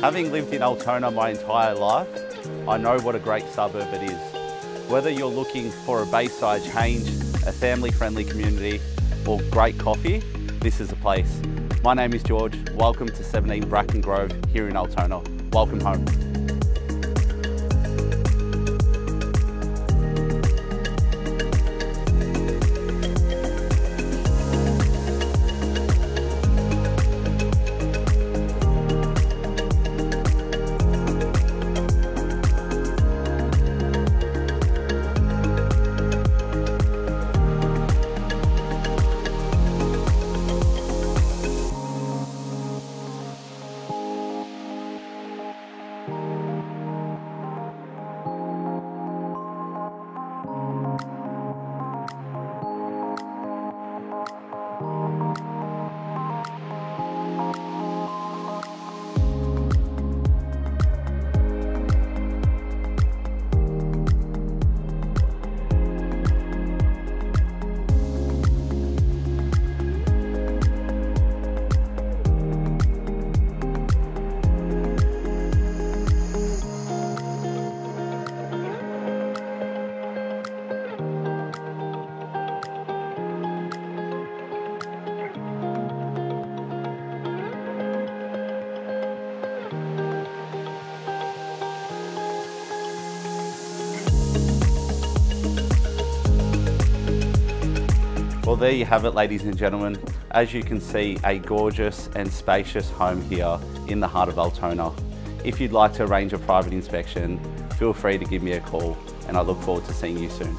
Having lived in Altona my entire life, I know what a great suburb it is. Whether you're looking for a bayside change, a family-friendly community, or great coffee, this is the place. My name is George. Welcome to 17 Bracken Grove here in Altona. Welcome home. Well, there you have it, ladies and gentlemen. As you can see, a gorgeous and spacious home here in the heart of Altona. If you'd like to arrange a private inspection, feel free to give me a call and I look forward to seeing you soon.